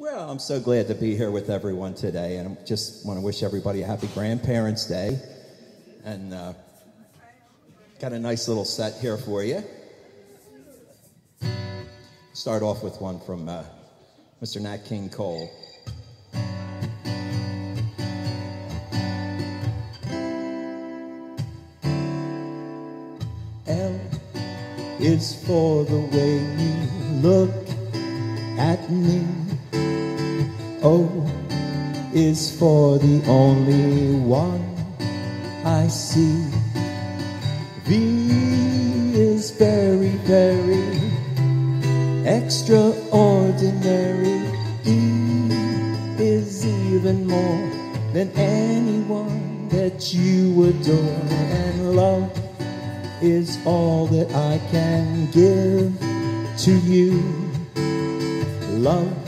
Well, I'm so glad to be here with everyone today, and I just want to wish everybody a happy Grandparents' Day. And uh, got a nice little set here for you. Start off with one from uh, Mr. Nat King Cole. L is for the way you look at me. O is for the only one I see. V is very, very extraordinary. E is even more than anyone that you adore. And love is all that I can give to you. Love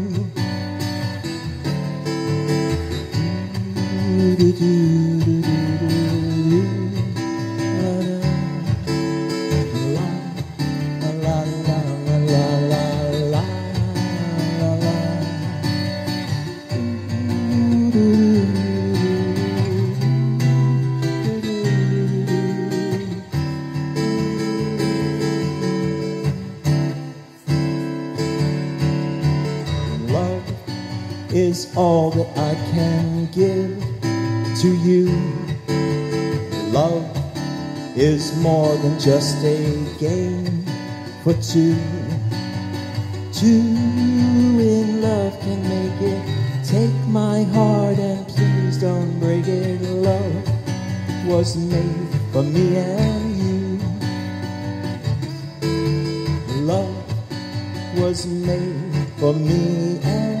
Is all that I can give to you. Love is more than just a game for two. Two in love can make it. Take my heart and please don't break it. Love was made for me and you. Love was made for me and you.